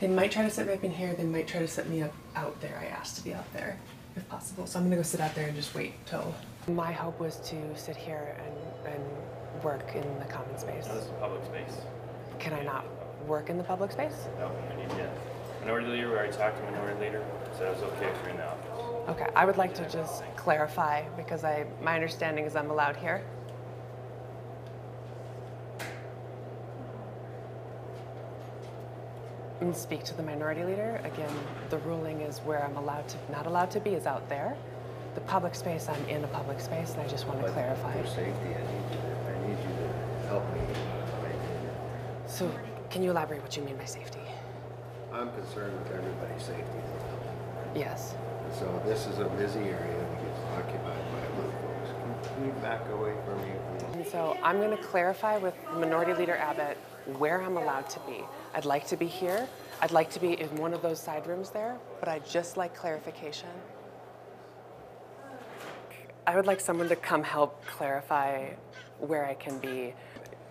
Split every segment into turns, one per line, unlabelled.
They might try to set me up in here. They might try to set me up out there. I asked to be out there if possible. So I'm gonna go sit out there and just wait till. My hope was to sit here and, and work in the common space.
No, this is public space.
Can I not work in the public space?
No, I need yeah. Minority leader, we already talked to minority leader. Said it was okay if you're in the office.
Okay, I would like to just clarify because I my understanding is I'm allowed here. And speak to the minority leader. Again, the ruling is where I'm allowed to, not allowed to be is out there. The public space, I'm in a public space, and I just want to
But
clarify.
For safety, I need you, to- I need you to help me.
So, can you elaborate what you mean by safety?
I'm concerned with everybody's safety.
Yes.
So this is a busy area that gets occupied by other folks. Can- Can you back away from me,
so I'm going to clarify with Minority Leader Abbott where I'm allowed to be. I'd like to be here. I'd like to be in one of those side rooms there, but I'd just like clarification. I would like someone to come help clarify where I can be.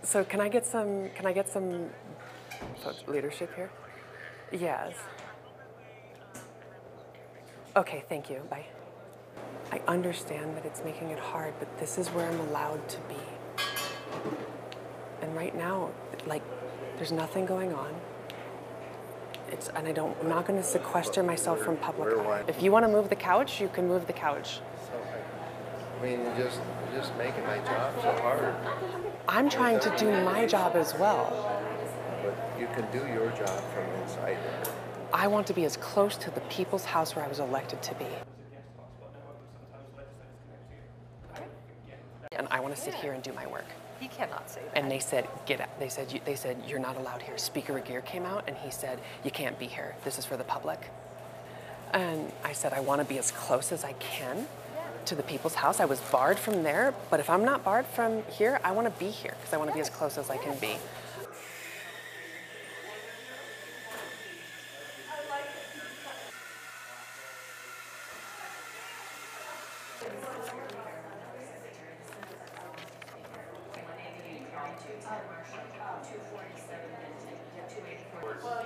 So can I get some can I get some leadership here? Yes. Okay, thank you. Bye. I understand that it's making it hard, but this is where I'm allowed to be. And right now, like, there's nothing going on. It's, and I don't, I'm not going to sequester myself from public If you want to move the couch, you can move the couch.
I- mean, you're just, just making my job so hard.
I'm trying to do my job as well.
But you can do your job from inside.
I want to be as close to the people's house where I was elected to be. and I want to sit yeah. here and do my work.
He cannot say that.
And they said, get out. They said, they said, you're not allowed here. Speaker Regier came out and he said, you can't be here. This is for the public. And I said, I want to be as close as I can yeah. to the people's house. I was barred from there, but if I'm not barred from here, I want to be here because I want to yes. be as close as yes. I can be. 210 Marshall, 247 Benton, 284. Well,